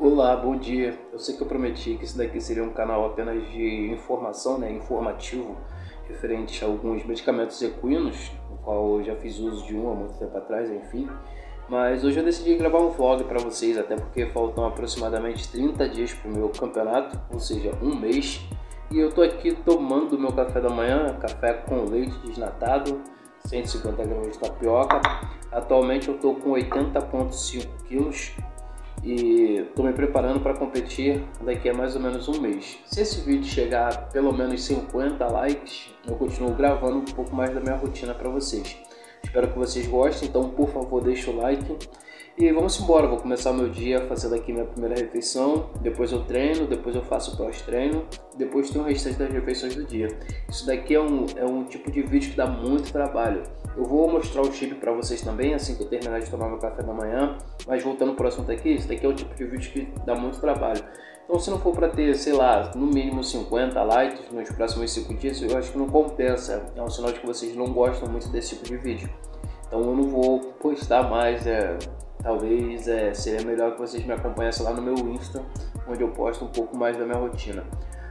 Olá, bom dia. Eu sei que eu prometi que esse daqui seria um canal apenas de informação, né, informativo, referente a alguns medicamentos equinos, no qual eu já fiz uso de um há muito tempo atrás, enfim. Mas hoje eu decidi gravar um vlog para vocês, até porque faltam aproximadamente 30 dias para o meu campeonato, ou seja, um mês. E eu tô aqui tomando meu café da manhã, café com leite desnatado, 150 gramas de tapioca. Atualmente eu tô com 80,5 quilos e estou me preparando para competir daqui a mais ou menos um mês. Se esse vídeo chegar a pelo menos 50 likes, eu continuo gravando um pouco mais da minha rotina para vocês. Espero que vocês gostem, então por favor deixe o like e vamos embora. Vou começar meu dia fazendo aqui minha primeira refeição, depois eu treino, depois eu faço pós-treino, depois tem o restante das refeições do dia. Isso daqui é um, é um tipo de vídeo que dá muito trabalho. Eu vou mostrar o chip para vocês também assim que eu terminar de tomar meu café da manhã. Mas voltando para o assunto aqui, isso daqui é o tipo de vídeo que dá muito trabalho. Então se não for para ter, sei lá, no mínimo 50 likes nos próximos 5 dias, eu acho que não compensa. É um sinal de que vocês não gostam muito desse tipo de vídeo. Então eu não vou postar mais, é, talvez é, seria melhor que vocês me acompanhassem lá no meu Insta, onde eu posto um pouco mais da minha rotina.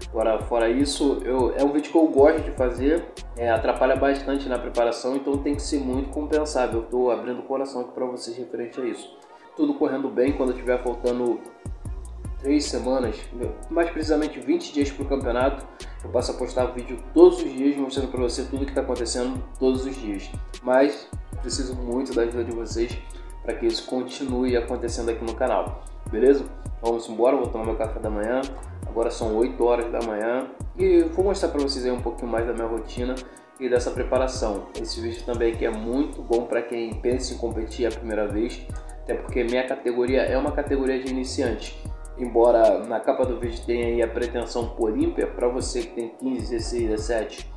Agora, fora isso, eu, é um vídeo que eu gosto de fazer, é, atrapalha bastante na preparação, então tem que ser muito compensável. Eu estou abrindo o coração aqui para vocês referente a isso. Tudo correndo bem, quando tiver faltando três semanas, mais precisamente 20 dias para o campeonato, eu passo a postar vídeo todos os dias, mostrando para você tudo que está acontecendo todos os dias. Mas preciso muito da ajuda de vocês para que isso continue acontecendo aqui no canal, beleza? Vamos embora, vou tomar meu café da manhã, Agora são 8 horas da manhã e vou mostrar para vocês aí um pouquinho mais da minha rotina e dessa preparação. Esse vídeo também aqui é muito bom para quem pensa em competir a primeira vez, até porque minha categoria é uma categoria de iniciante. Embora na capa do vídeo tenha aí a pretensão por Olímpia, para você que tem 15, 16, 17,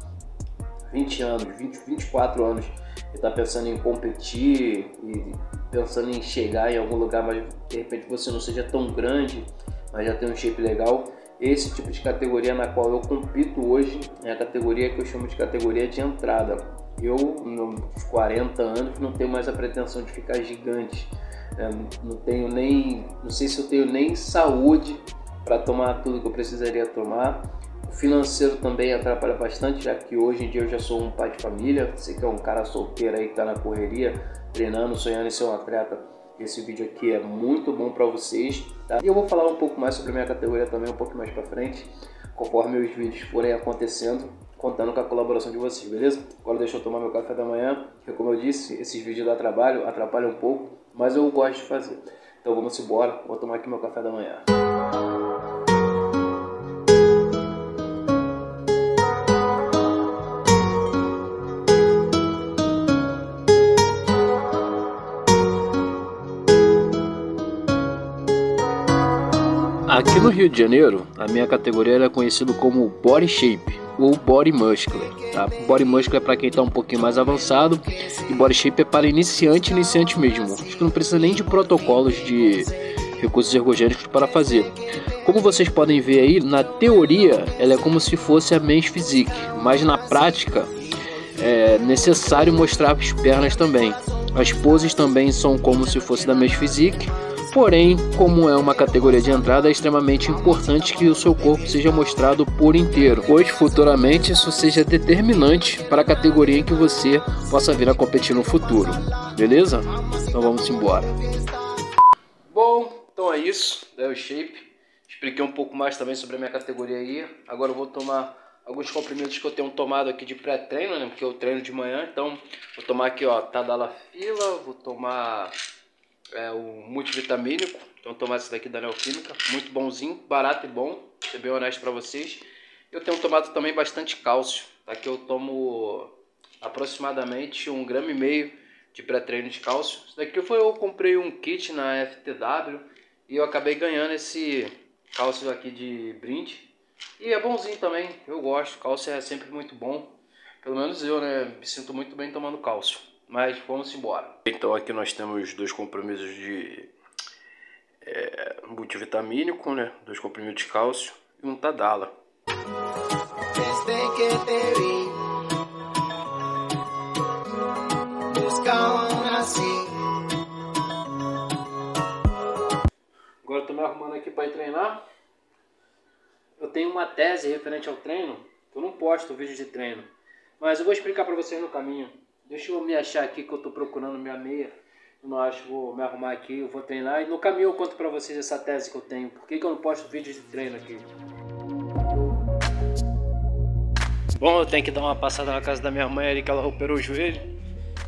20 anos, 20, 24 anos e está pensando em competir e pensando em chegar em algum lugar, mas de repente você não seja tão grande, mas já tem um shape legal, esse tipo de categoria na qual eu compito hoje é a categoria que eu chamo de categoria de entrada. Eu, nos 40 anos, não tenho mais a pretensão de ficar gigante. É, não tenho nem, não sei se eu tenho nem saúde para tomar tudo que eu precisaria tomar. O financeiro também atrapalha bastante, já que hoje em dia eu já sou um pai de família. Você que é um cara solteiro aí que está na correria, treinando, sonhando em ser um atleta esse vídeo aqui é muito bom para vocês, tá? E eu vou falar um pouco mais sobre a minha categoria também um pouco mais para frente, conforme os vídeos forem acontecendo, contando com a colaboração de vocês, beleza? Agora deixa eu tomar meu café da manhã, que como eu disse, esses vídeos dá trabalho, atrapalham um pouco, mas eu gosto de fazer. Então vamos embora, vou tomar aqui meu café da manhã. Aqui no Rio de Janeiro, a minha categoria é conhecida como Body Shape ou Body Muscular. Tá? Body Muscular é para quem está um pouquinho mais avançado e Body Shape é para iniciante, iniciante mesmo. Acho que não precisa nem de protocolos de recursos ergogênicos para fazer. Como vocês podem ver aí, na teoria ela é como se fosse a Men's Physique, mas na prática é necessário mostrar as pernas também. As poses também são como se fosse da Men's Physique, Porém, como é uma categoria de entrada, é extremamente importante que o seu corpo seja mostrado por inteiro, pois futuramente isso seja determinante para a categoria em que você possa vir a competir no futuro. Beleza? Então vamos embora. Bom, então é isso, é o shape. Expliquei um pouco mais também sobre a minha categoria aí. Agora eu vou tomar alguns comprimidos que eu tenho tomado aqui de pré-treino, né? Porque eu treino de manhã, então vou tomar aqui, ó, Tadalafila, vou tomar é o multivitamínico. Então tomar esse daqui da Neoquímica, muito bonzinho, barato e bom, ser bem honesto para vocês. Eu tenho tomado também bastante cálcio, aqui eu tomo aproximadamente um grama e meio de pré-treino de cálcio. Isso daqui foi eu comprei um kit na FTW e eu acabei ganhando esse cálcio aqui de brinde. E é bonzinho também, eu gosto, cálcio é sempre muito bom. Pelo menos eu, né, me sinto muito bem tomando cálcio. Mas vamos embora. Então aqui nós temos dois compromissos de é, multivitamínico, né? Dois comprimidos de cálcio e um Tadala. Agora tomar me arrumando aqui para ir treinar. Eu tenho uma tese referente ao treino, eu não posto vídeo de treino. Mas eu vou explicar para vocês no caminho. Deixa eu me achar aqui que eu tô procurando minha meia. Eu não acho, vou me arrumar aqui, eu vou treinar. E no caminho eu conto pra vocês essa tese que eu tenho. Por que, que eu não posto vídeo de treino aqui? Bom, eu tenho que dar uma passada na casa da minha mãe ali que ela operou o joelho.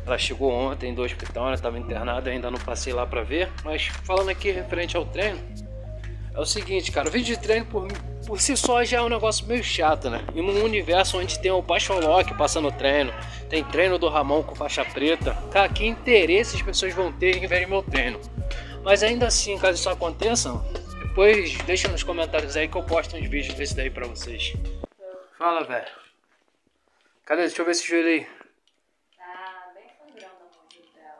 Ela chegou ontem do hospital, ela estava internada, ainda não passei lá pra ver. Mas falando aqui referente ao treino, é o seguinte, cara, o vídeo de treino por, por si só já é um negócio meio chato, né? E num universo onde tem o Pacholok passando treino, tem treino do Ramon com faixa preta, cara, que interesse as pessoas vão ter em verem meu treino. Mas ainda assim, caso isso aconteça, depois deixa nos comentários aí que eu posto uns vídeos desse daí pra vocês. Fala, velho. Cadê? Deixa eu ver esse joelho aí. Tá bem sangrando a mão dela.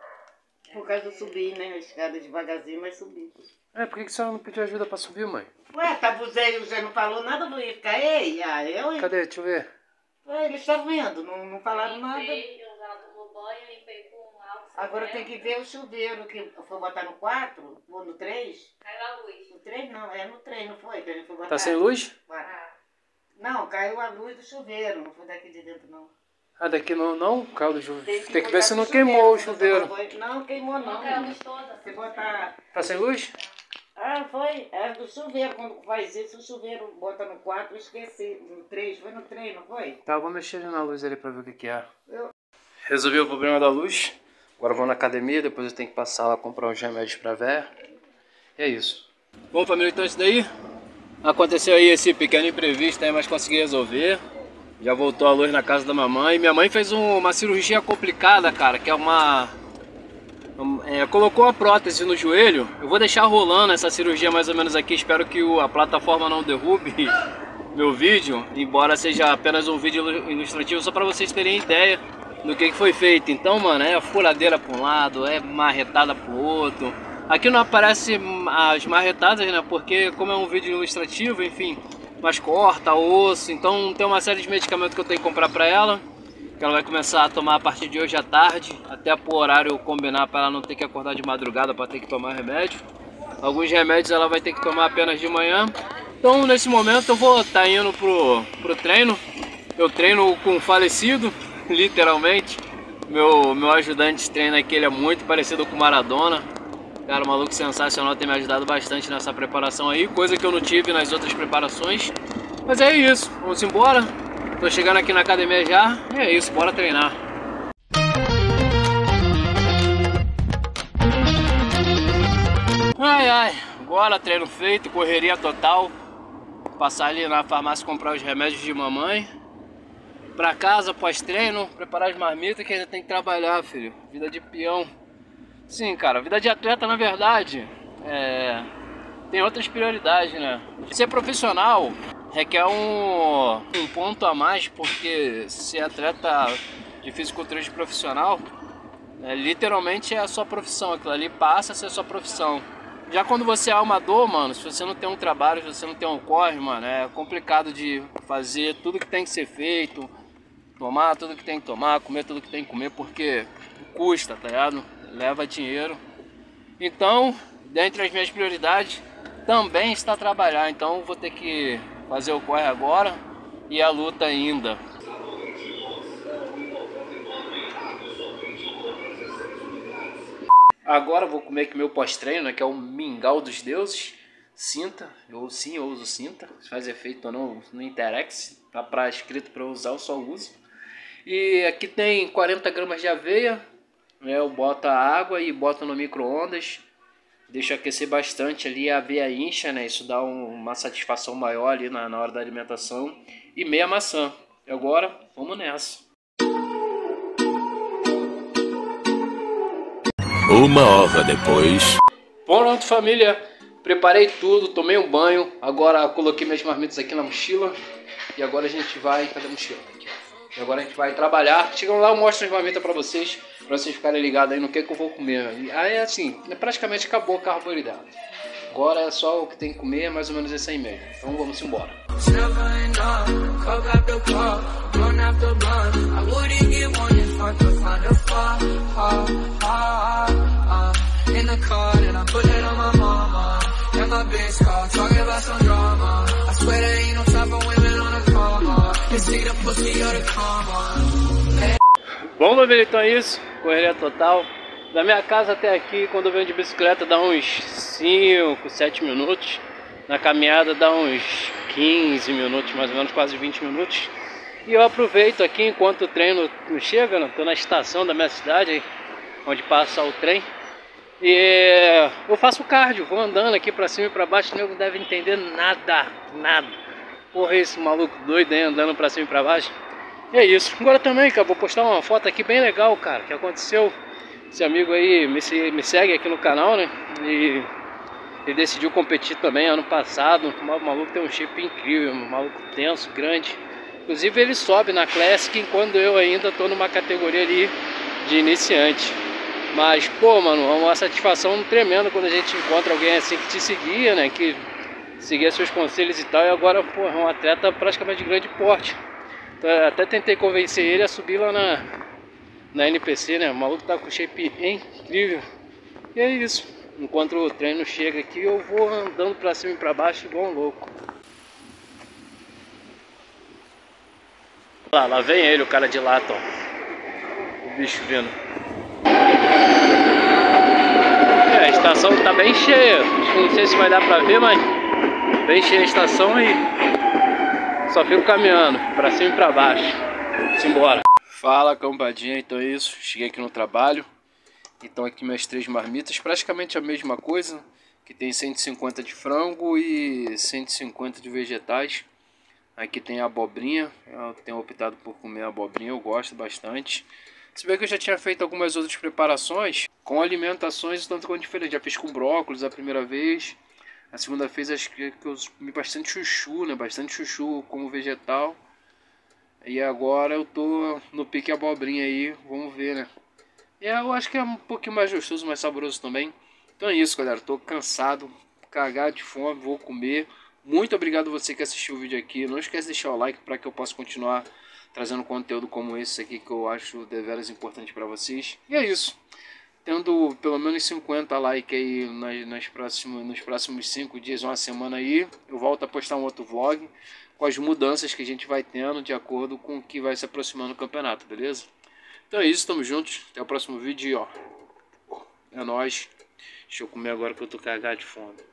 Por causa do subir, né? A escada devagarzinho, mas subir. É, por que, que a senhora não pediu ajuda pra subir, mãe? Ué, tá o Zé, o Zé não falou nada, não ia ficar, ei, ah, eu, hein? Cadê? Deixa eu ver. Ué, eles estavam vendo, não, não falaram nada. Limpei, eu já tomou banho, limpei com álcool. Agora tem que ver o chuveiro, que foi botar no 4, ou no 3. Caiu a luz. No 3 não, é no 3, não foi? Que a gente foi botar. Tá sem luz? Ah, Não, caiu a luz do chuveiro, não foi daqui de dentro, não. Ah, daqui não, não? Caldo de chuveiro. Tem Tem que ver se não queimou o chuveiro. Não, queimou não. não caiu a luz toda. Você botar. Tá sem luz? Ah, foi. Era do chuveiro. Quando faz isso, o chuveiro bota no 4, eu esqueci. No 3, foi no 3, não foi? Tá, vou mexer na luz ali pra ver o que que é. Eu- Resolvi o problema da luz. Agora vou na academia, depois eu tenho que passar lá comprar uns remédios pra véia. E é isso. Bom, família, então isso daí. Aconteceu aí esse pequeno imprevisto aí, mas consegui resolver. Já voltou a luz na casa da mamãe. Minha mãe fez um- uma cirurgia complicada, cara, que é uma... um- é, colocou a prótese no joelho. Eu vou deixar rolando essa cirurgia mais ou menos aqui. Espero que o- a plataforma não derrube meu vídeo, embora seja apenas um vídeo ilu- ilustrativo, só para vocês terem ideia do que, que foi feito. Então, mano, é furadeira para um lado, é marretada pro outro. Aqui não aparece as marretadas, né? Porque como é um vídeo ilustrativo, enfim, mas corta osso. Então tem uma série de medicamentos que eu tenho que comprar para ela, que ela vai começar a tomar a partir de hoje à tarde, até pro horário combinar para ela não ter que acordar de madrugada para ter que tomar remédio. Alguns remédios ela vai ter que tomar apenas de manhã. Então nesse momento eu vou estar indo pro, pro treino. Eu treino com um falecido, literalmente. Meu, meu ajudante de treino aqui ele é muito parecido com o Maradona. Cara, um maluco sensacional, tem me ajudado bastante nessa preparação aí, coisa que eu não tive nas outras preparações. Mas é isso, vamos embora. Tô chegando aqui na academia já, e é isso, bora treinar. Ai ai, agora treino feito, correria total. Passar ali na farmácia comprar os remédios de mamãe. Pra casa, pós-treino, preparar as marmitas que ainda tem que trabalhar, filho. Vida de peão. Sim, cara, vida de atleta, na verdade, é... tem outras prioridades, né? Ser profissional requer um, um ponto a mais, porque ser atleta de fisiculturismo profissional é, literalmente é a sua profissão, aquilo ali passa a ser a sua profissão. Já quando você é amador, mano, se você não tem um trabalho, se você não tem um corre, mano, é complicado de fazer tudo que tem que ser feito, tomar tudo que tem que tomar, comer tudo que tem que comer, porque custa, tá ligado? Leva dinheiro. Então, dentre as minhas prioridades, também está trabalhar. Então, vou ter que fazer o corre agora e a luta ainda. Agora vou comer aqui meu pós-treino, né, que é o mingau dos deuses. Cinta, eu sim eu uso cinta, se faz efeito ou não, não interessa, tá pra escrito para usar, eu só uso. E aqui tem 40 gramas de aveia, né, eu boto a água e boto no micro-ondas, deixo aquecer bastante ali, a aveia incha, né, isso dá um- uma satisfação maior ali na, na hora da alimentação. E meia maçã. E agora, vamos nessa. Uma hora depois. Pronto, família. Preparei tudo, tomei um banho. Agora coloquei minhas marmitas aqui na mochila. E agora a gente vai. Cadê a mochila? Aqui. E agora a gente vai trabalhar. Chegando lá, eu mostro as marmitas pra vocês. Pra vocês ficarem ligados aí no que, que eu vou comer. Aí, assim, praticamente acabou o carboidrato. Agora é só o que tem que comer, mais ou menos esse aí mesmo. Então vamos embora. Silver Bom, meu então é isso. Correria total. Da minha casa até aqui, quando eu venho de bicicleta, dá uns 5, 7 minutos. Na caminhada dá uns 15 minutos, mais ou menos, quase 20 minutos. E eu aproveito aqui enquanto o trem não, chega, né? na estação da minha cidade, onde passa o trem. E eu faço cardio, vou andando aqui pra cima e pra baixo, o deve entender nada, nada. Porra, esse maluco doido aí andando pra cima e pra baixo. E é isso. Agora também, cara, vou postar uma foto aqui bem legal, cara, que aconteceu. Esse amigo aí me, me segue aqui no canal, né? E ele decidiu competir também ano passado. O maluco tem um shape incrível, um maluco tenso, grande. Inclusive ele sobe na Classic enquanto eu ainda tô numa categoria ali de iniciante. Mas, pô, mano, é uma satisfação tremenda quando a gente encontra alguém assim que te seguia, né? Que seguia seus conselhos e tal. E agora, é um atleta praticamente de grande porte. Então, até tentei convencer ele a subir lá na, na NPC, né? O maluco tá com shape incrível. E é isso. Enquanto o treino chega aqui, eu vou andando pra cima e pra baixo igual um louco. Lá, lá vem ele, o cara de lata, ó. O bicho vindo. É, a estação tá bem cheia. Não sei se vai dar pra ver, mas cheia a estação e só fico caminhando pra cima e pra baixo. Simbora. Fala, campadinha. Então é isso. Cheguei aqui no trabalho. Então aqui minhas três marmitas, praticamente a mesma coisa, que tem 150 de frango e 150 de vegetais. Aqui tem abobrinha, eu tenho optado por comer abobrinha, eu gosto bastante. Se bem que eu já tinha feito algumas outras preparações com alimentações tanto quanto diferentes. Já fiz com brócolis a primeira vez, a segunda vez acho que eu comi bastante chuchu, né? Bastante chuchu como vegetal. E agora eu tô no pique abobrinha aí, vamos ver, né? E eu acho que é um pouquinho mais gostoso, mais saboroso também. Então é isso, galera. Tô cansado, cagado de fome, vou comer. Muito obrigado você que assistiu o vídeo aqui. Não esquece de deixar o like para que eu possa continuar trazendo conteúdo como esse aqui que eu acho deveras importante para vocês. E é isso. Tendo pelo menos 50 likes aí nas, nas próximos, nos próximos 5 dias, uma semana aí, eu volto a postar um outro vlog com as mudanças que a gente vai tendo de acordo com o que vai se aproximando do campeonato, beleza? Então é isso, tamo juntos. Até o próximo vídeo ó. É nóis. Deixa eu comer agora que eu tô cagado de fome.